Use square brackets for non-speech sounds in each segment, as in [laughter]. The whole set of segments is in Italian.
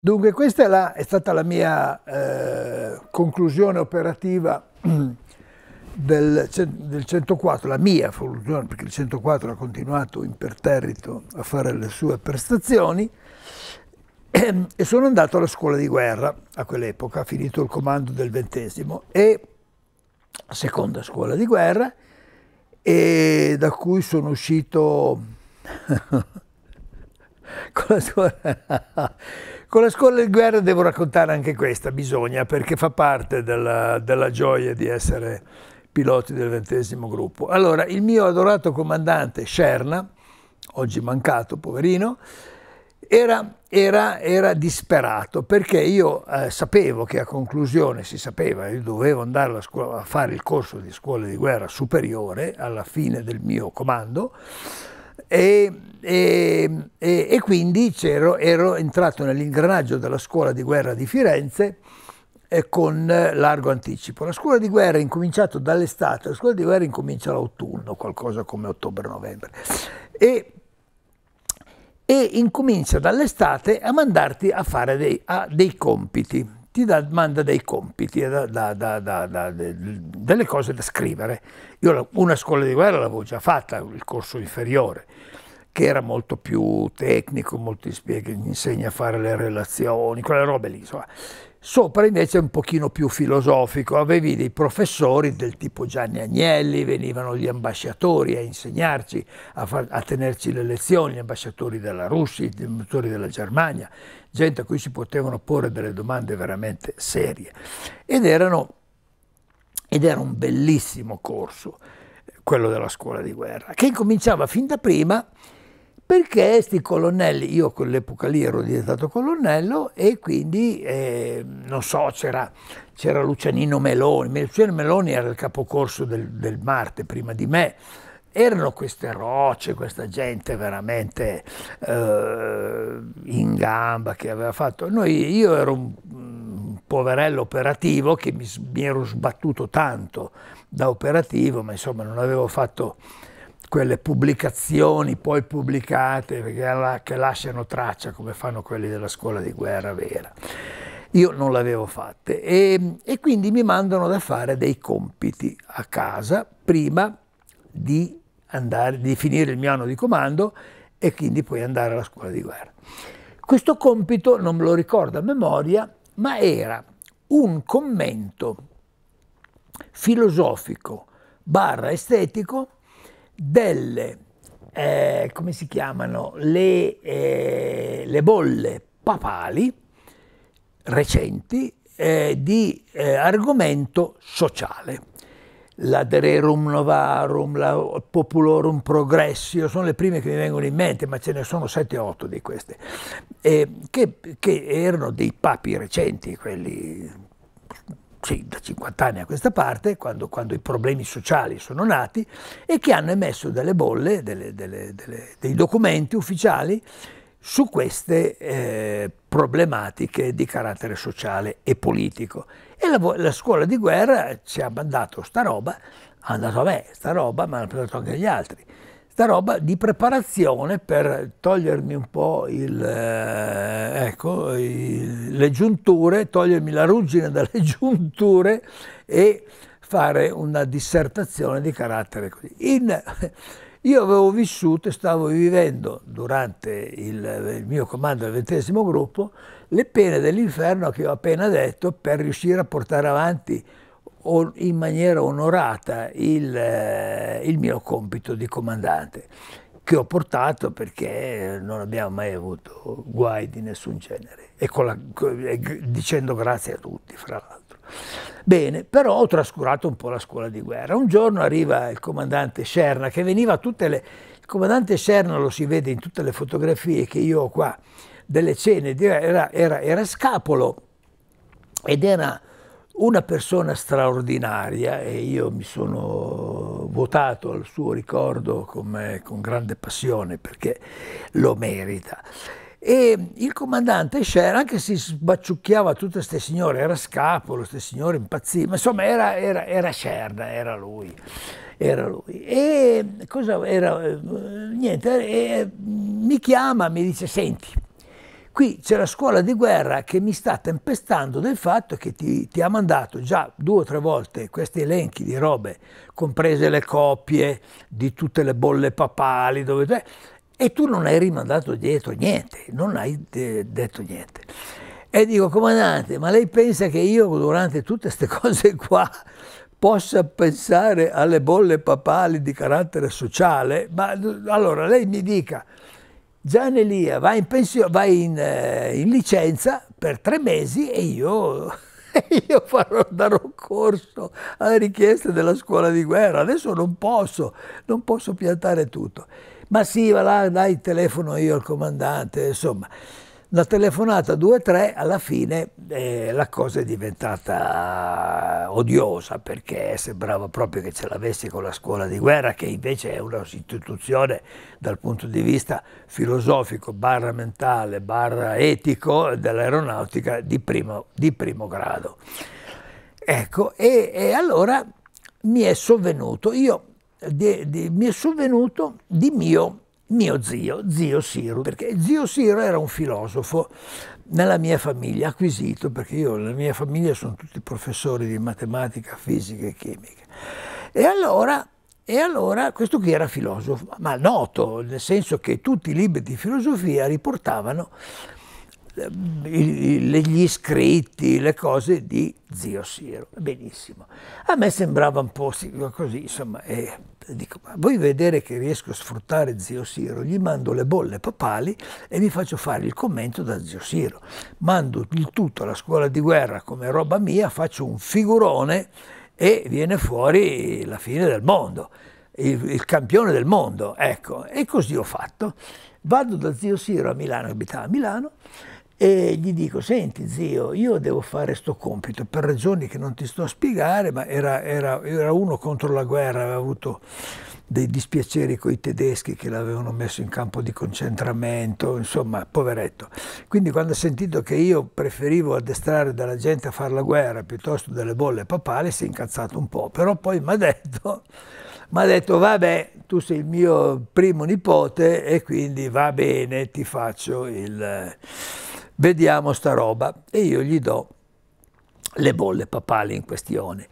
Dunque questa è, la, è stata la mia eh, conclusione operativa [clears throat] del, del, 104, la mia conclusione, perché il 104 ha continuato imperterrito a fare le sue prestazioni, [clears throat] e sono andato alla scuola di guerra a quell'epoca, finito il comando del ventesimo, e seconda scuola di guerra, e da cui sono uscito [laughs] [laughs] con la scuola... Con la scuola di guerra devo raccontare anche questa, bisogna, perché fa parte della, della gioia di essere piloti del ventesimo gruppo. Allora, il mio adorato comandante Scerna, oggi mancato, poverino, era, era, era disperato perché io eh, sapevo che a conclusione, si sapeva, io dovevo andare scuola, a fare il corso di scuola di guerra superiore alla fine del mio comando e, e, e, quindi ero entrato nell'ingranaggio della scuola di guerra di Firenze eh, con largo anticipo. La scuola di guerra è incominciata dall'estate, la scuola di guerra incomincia l'autunno, qualcosa come ottobre-novembre. E, e incomincia dall'estate a mandarti a fare dei, a dei compiti ti da, manda dei compiti, da, da, delle cose da scrivere. Io una scuola di guerra l'avevo già fatta, il corso inferiore, che era molto più tecnico, molto spiega, insegna a fare le relazioni, quelle robe lì. Insomma. Sopra invece è un pochino più filosofico, avevi dei professori del tipo Gianni Agnelli, venivano gli ambasciatori a insegnarci, a, far, a tenerci le lezioni, gli ambasciatori della Russia, gli ambasciatori della Germania, gente a cui si potevano porre delle domande veramente serie. Ed, erano, ed era un bellissimo corso, quello della scuola di guerra, che incominciava fin da prima perché questi colonnelli, io quell'epoca lì ero diventato colonnello e quindi, eh, non so, c'era, Lucianino Meloni, Luciano Meloni era il capocorso del, del Marte prima di me, erano queste rocce, questa gente veramente eh, in gamba che aveva fatto. Noi, io ero un, un poverello operativo che mi, mi, ero sbattuto tanto da operativo, ma insomma non avevo fatto quelle pubblicazioni poi pubblicate che, lasciano traccia come fanno quelli della scuola di guerra vera. Io non l'avevo fatte e, e quindi mi mandano da fare dei compiti a casa prima di, andare, di finire il mio anno di comando e quindi poi andare alla scuola di guerra. Questo compito non me lo ricordo a memoria, ma era un commento filosofico barra estetico delle, eh, come si chiamano, le, eh, le bolle papali recenti eh, di eh, argomento sociale. L'Adererum Novarum, la Populorum Progressio, sono le prime che mi vengono in mente, ma ce ne sono 7-8 di queste, eh, che, che erano dei papi recenti, quelli da 50 anni a questa parte, quando, quando, i problemi sociali sono nati, e che hanno emesso delle bolle, delle, delle, delle, dei documenti ufficiali su queste eh, problematiche di carattere sociale e politico. E la, la, scuola di guerra ci ha mandato sta roba, ha mandato a me sta roba, ma l'ha mandato anche agli altri sta roba di preparazione per togliermi un po' il, eh, ecco, il, le giunture, togliermi la ruggine dalle [laughs] giunture e fare una dissertazione di carattere così. In, io avevo vissuto e stavo vivendo durante il, il mio comando del ventesimo gruppo le pene dell'inferno che ho appena detto per riuscire a portare avanti in maniera onorata il, eh, il mio compito di comandante che ho portato perché non abbiamo mai avuto guai di nessun genere e, la, dicendo grazie a tutti fra l'altro. Bene, però ho trascurato un po' la scuola di guerra. Un giorno arriva il comandante Scerna che veniva a tutte le... Il comandante Scerna lo si vede in tutte le fotografie che io ho qua delle cene, era, era, era scapolo ed era una persona straordinaria e io mi sono votato al suo ricordo con, con grande passione perché lo merita. E il comandante Scher, anche se sbacciucchiava tutte queste signore, era scapolo, queste signore impazzite, ma insomma era, era, era Scerda, era lui, era lui. E cosa era? Niente, e mi chiama, mi dice, senti, Qui c'è la scuola di guerra che mi sta tempestando del fatto che ti, ti ha mandato già due o tre volte questi elenchi di robe, comprese le copie di tutte le bolle papali, dove, e tu non hai rimandato dietro niente, non hai detto niente. E dico, comandante, ma lei pensa che io durante tutte queste [laughs] cose qua possa pensare alle bolle papali di carattere sociale? Ma allora lei mi dica, Gian Elia va in, va in, eh, in licenza per tre mesi e io, [laughs] io farò, darò corso alla richiesta della scuola di guerra. Adesso non posso, non posso piantare tutto. Ma sì, va là, dai, telefono io al comandante, insomma. Una telefonata 2-3, alla fine eh, la cosa è diventata odiosa perché sembrava proprio che ce l'avessi con la scuola di guerra, che invece è un'istituzione dal punto di vista filosofico, barra mentale, barra etico dell'aeronautica di di primo grado. Ecco, e, e, allora mi è sovvenuto, io, di, di, mi è sovvenuto di mio mio zio, zio Siro, perché zio Siro era un filosofo nella mia famiglia, acquisito, perché io, nella mia famiglia sono tutti professori di matematica, fisica e chimica. E allora, e allora questo qui era filosofo, ma noto, nel senso che tutti i libri di filosofia riportavano gli scritti, le cose di zio Siro. Benissimo. A me sembrava un po' così, insomma, e dico, ma vuoi vedere che riesco a sfruttare zio Siro? Gli mando le bolle papali e mi faccio fare il commento da zio Siro. Mando il tutto alla scuola di guerra come roba mia, faccio un figurone e viene fuori la fine del mondo. Il, il, campione del mondo, ecco, e così ho fatto. Vado da zio Siro a Milano, abitava a Milano, e gli dico, senti zio, io devo fare sto compito per ragioni che non ti sto a spiegare, ma era, era, era uno contro la guerra, aveva avuto dei dispiaceri con i tedeschi che l'avevano messo in campo di concentramento, insomma, poveretto. Quindi quando ha sentito che io preferivo addestrare della gente a fare la guerra piuttosto delle bolle papali, si è incazzato un po', però poi mi ha detto, detto, vabbè, tu sei il mio primo nipote e quindi va bene, ti faccio il vediamo sta roba. E io gli do le bolle papali in questione.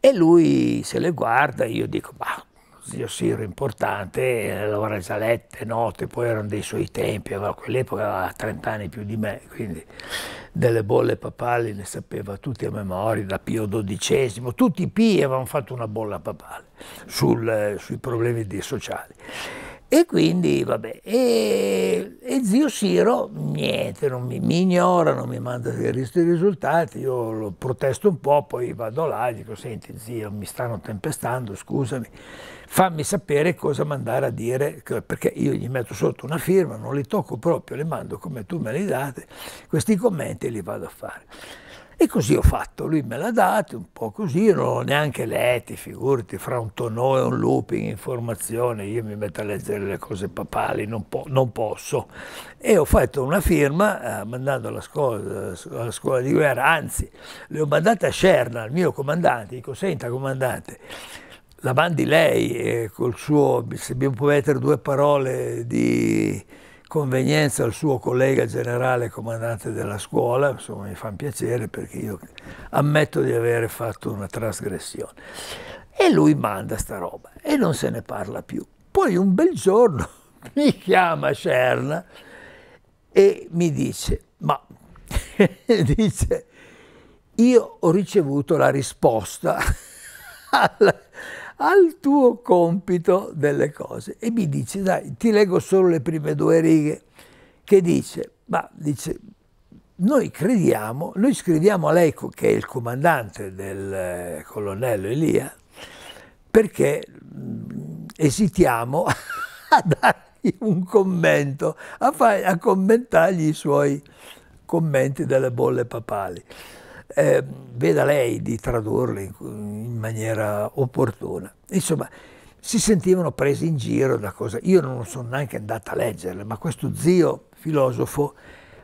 E lui se le guarda io dico ma zio Siro importante allora lette note poi erano dei suoi tempi a quell'epoca aveva 30 anni più di me quindi delle bolle papali ne sapeva tutti a memoria da Pio XII tutti i Pii avevano fatto una bolla papale sul, sui problemi sociali e quindi, vabbè, e, e zio Siro, niente, non mi, mi, ignora, non mi manda i risultati, io lo protesto un po', poi vado là e dico, senti zio, mi stanno tempestando, scusami, fammi sapere cosa mandare a dire, perché io gli metto sotto una firma, non li tocco proprio, le mando come tu me li date, questi commenti li vado a fare. E così ho fatto, lui me l'ha dato, un po' così, non l'ho neanche letti, figurati, fra un tonno e un looping, informazione, io mi metto a leggere le cose papali, non, po non posso. E ho fatto una firma, eh, mandando alla scuola, alla scuola di guerra, anzi, le ho mandate a Scerna, al mio comandante, dico, senta comandante, la mandi lei eh, col suo, se mi può mettere due parole di convenienza al suo collega generale comandante della scuola, insomma mi fa piacere perché io ammetto di avere fatto una trasgressione. E lui manda sta roba e non se ne parla più. Poi un bel giorno [laughs] mi chiama Cerna e mi dice, ma [laughs] dice, io ho ricevuto la risposta [laughs] alla, al tuo compito delle cose. E mi dice, dai, ti leggo solo le prime due righe, che dice, ma dice, noi crediamo, noi scriviamo a lei che è il comandante del eh, colonnello Elia, perché mm, esitiamo [laughs] a dargli un commento, a, fare, a commentargli i suoi commenti delle bolle papali eh, veda lei di tradurle in, in maniera opportuna. Insomma, si sentivano presi in giro da cosa. Io non sono neanche andata a leggerle, ma questo zio filosofo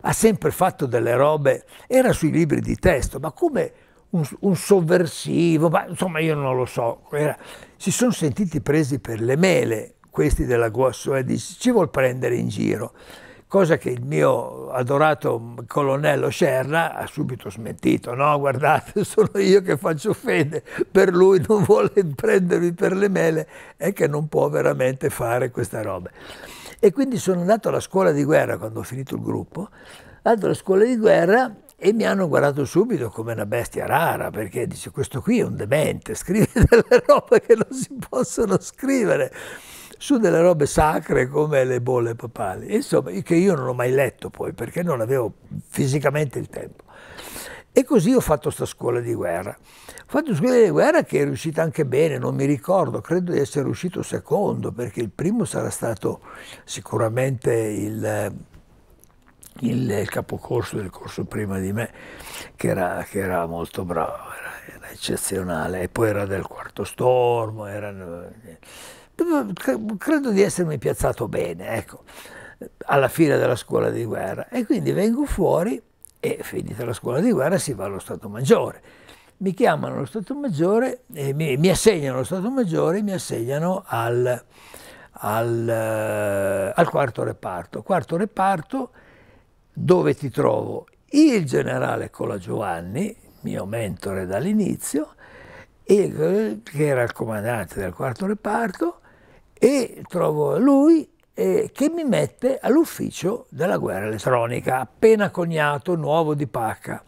ha sempre fatto delle robe, era sui libri di testo, ma come un, un sovversivo, ma insomma io non lo so, era, si sono sentiti presi per le mele questi della Guasso e dice ci vuol prendere in giro cosa che il mio adorato colonnello Scerna ha subito smentito, no guardate [laughs] sono io che faccio fede, per lui non vuole prendermi per le mele e che non può veramente fare questa roba. E quindi sono andato alla scuola di guerra quando ho finito il gruppo, andato alla scuola di guerra e mi hanno guardato subito come una bestia rara perché dice questo qui è un demente, [laughs] scrive delle robe che non si possono scrivere su delle robe sacre come le bolle papali, insomma, che io non ho mai letto poi perché non avevo fisicamente il tempo. E così ho fatto questa scuola di guerra. Ho fatto una scuola di guerra che è riuscita anche bene, non mi ricordo, credo di essere uscito secondo, perché il primo sarà stato sicuramente il, il, il capocorso del corso prima di me, che era, che era molto bravo, era, era, eccezionale, e poi era del quarto stormo, erano credo di essermi piazzato bene, ecco, alla fine della scuola di guerra. E quindi vengo fuori e finita la scuola di guerra si va allo Stato Maggiore. Mi chiamano allo Stato Maggiore, mi, mi assegnano allo Stato Maggiore mi assegnano al, al, al quarto reparto. Quarto reparto dove ti trovo il generale Cola Giovanni, mio mentore dall'inizio, che era il comandante del quarto reparto, e trovo lui eh, che mi mette all'ufficio della guerra elettronica, appena cognato, nuovo di pacca.